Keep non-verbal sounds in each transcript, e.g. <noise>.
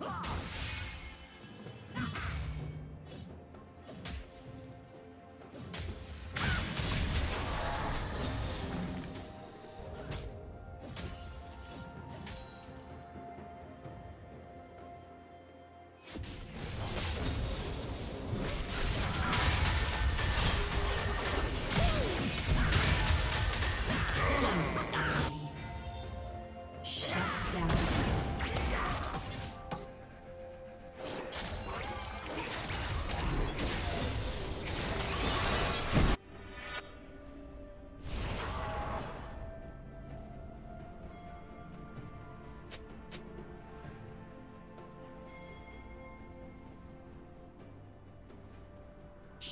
Ah!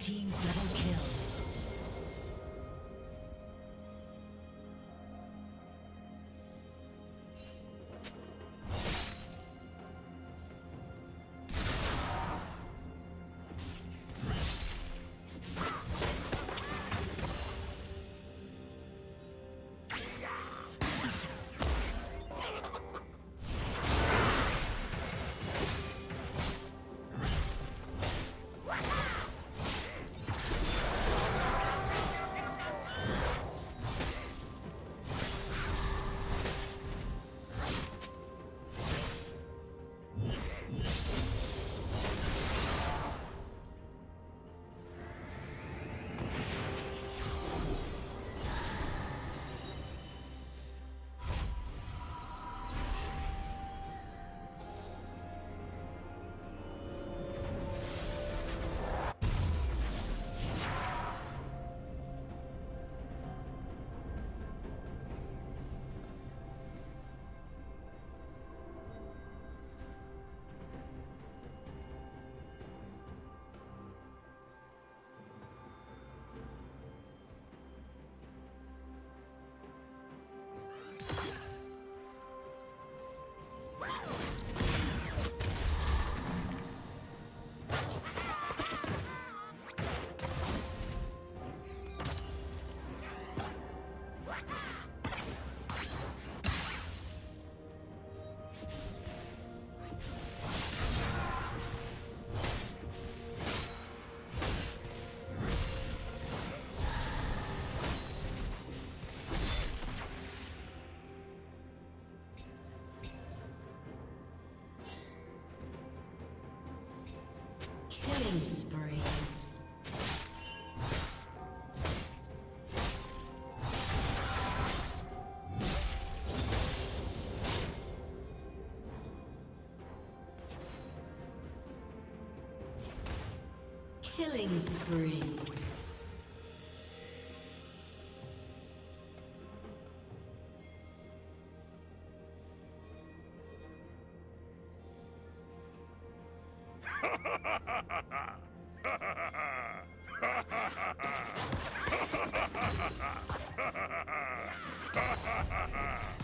Team double kill. Killing spree. <laughs>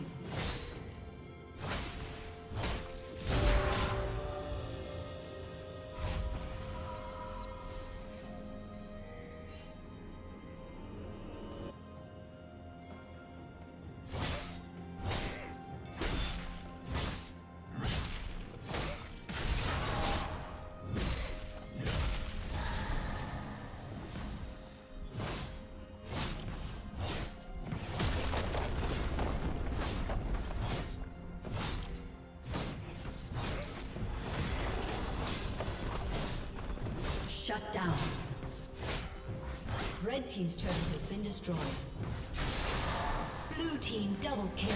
Down. Red Team's turret has been destroyed. Blue Team double kill.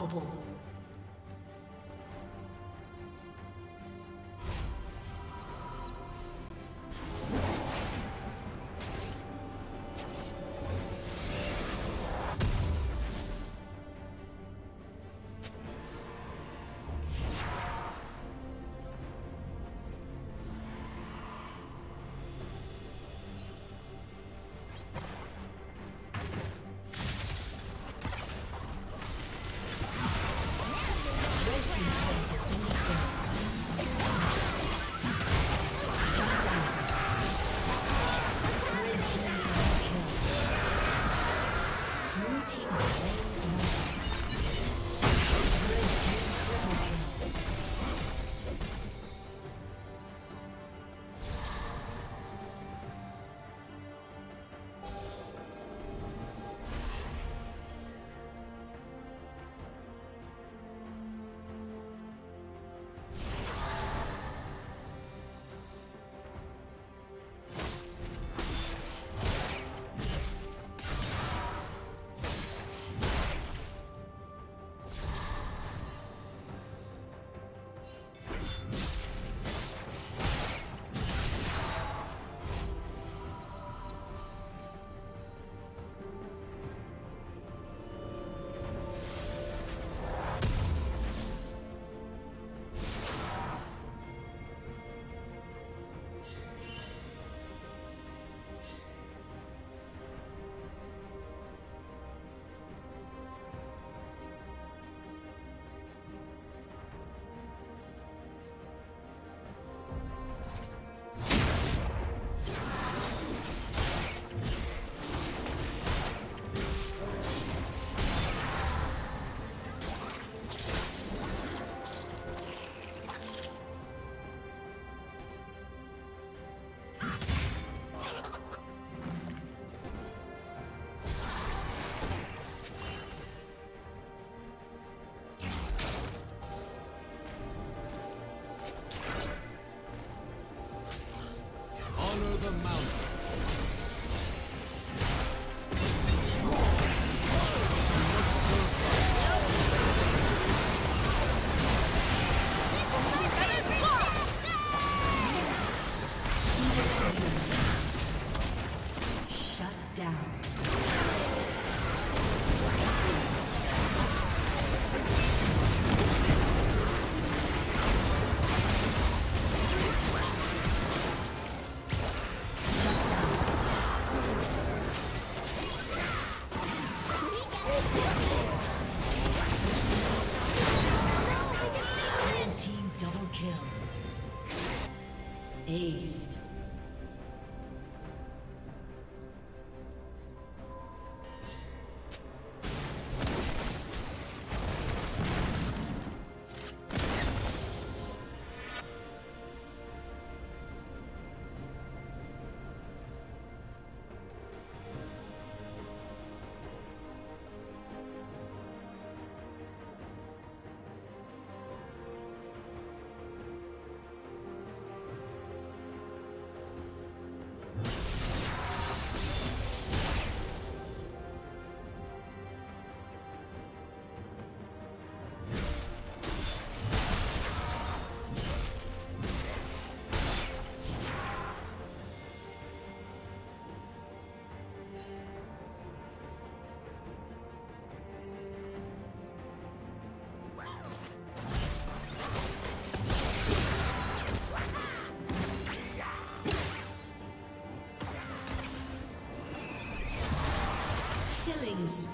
Unstoppable.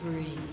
Spree.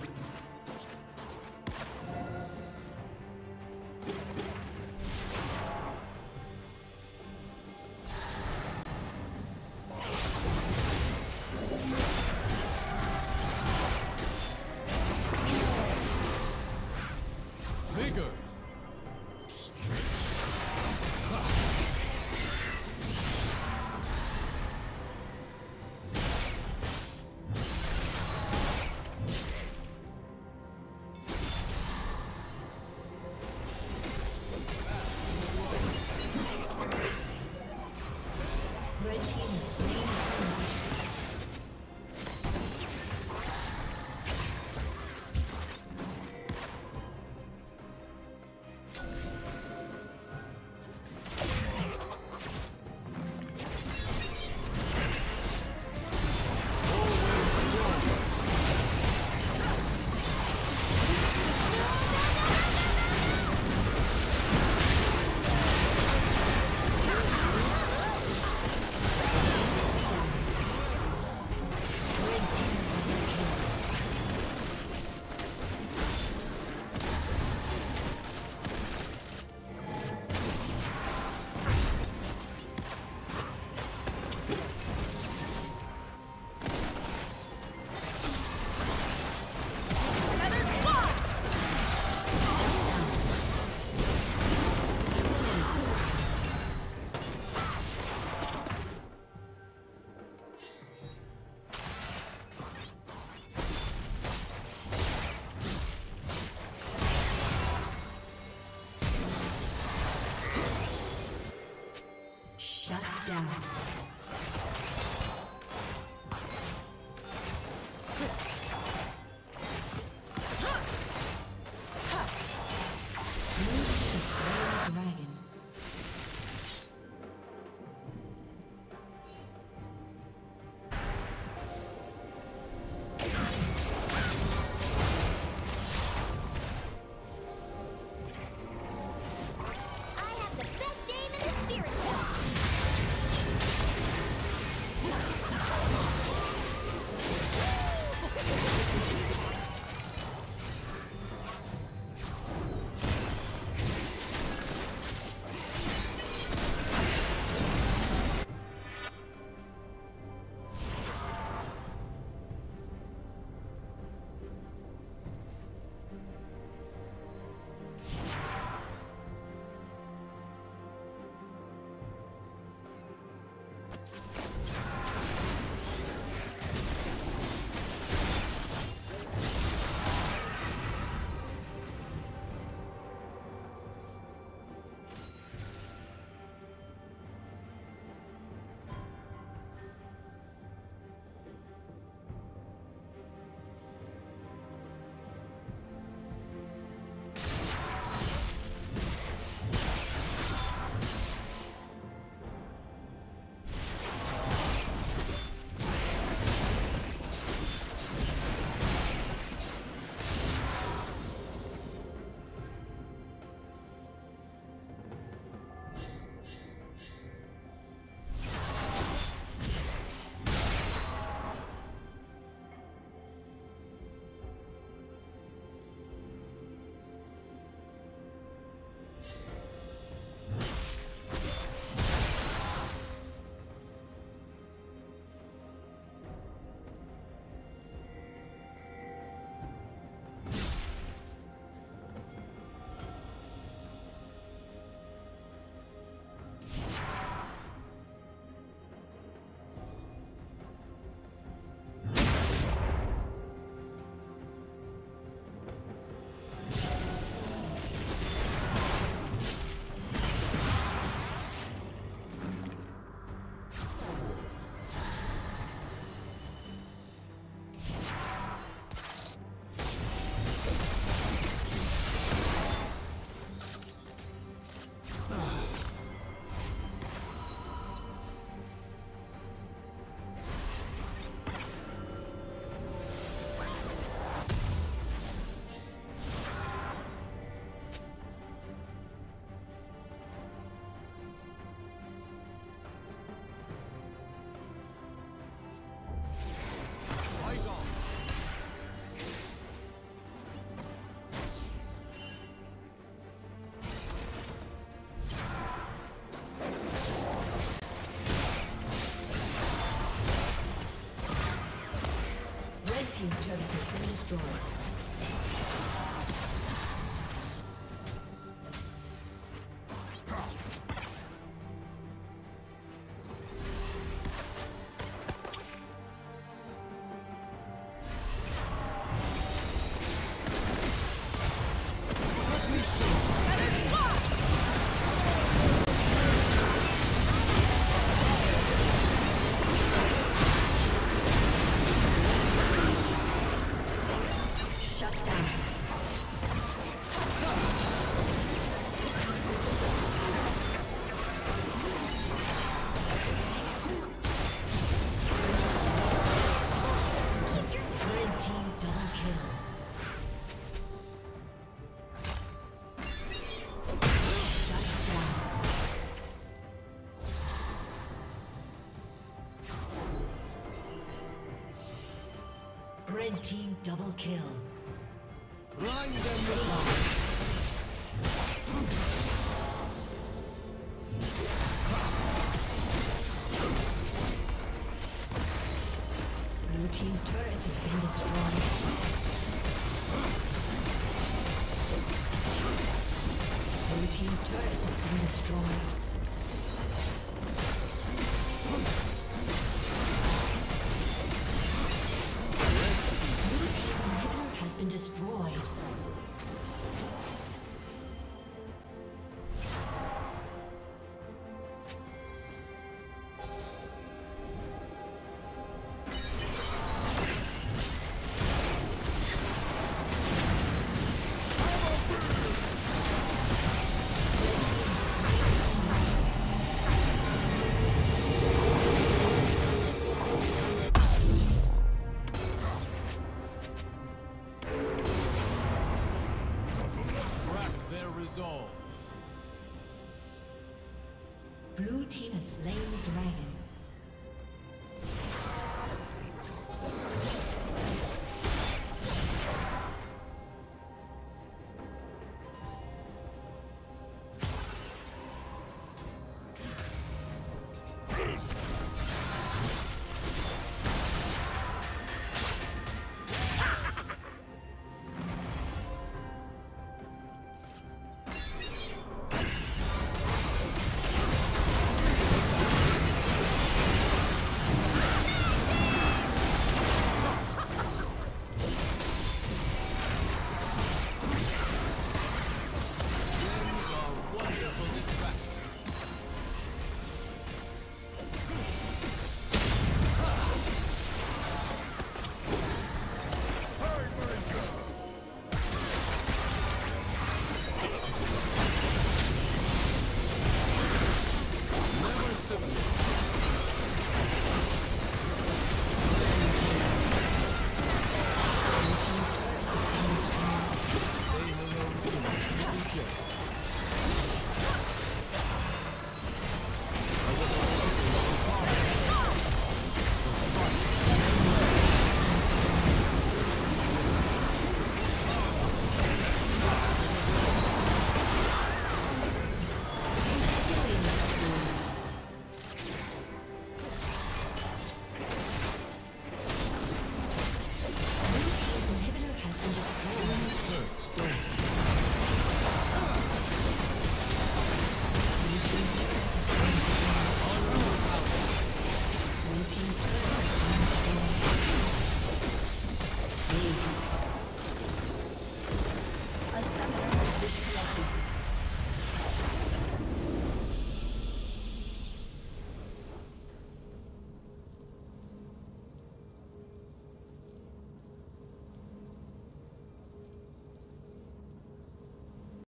Destroyed. Double kill. Them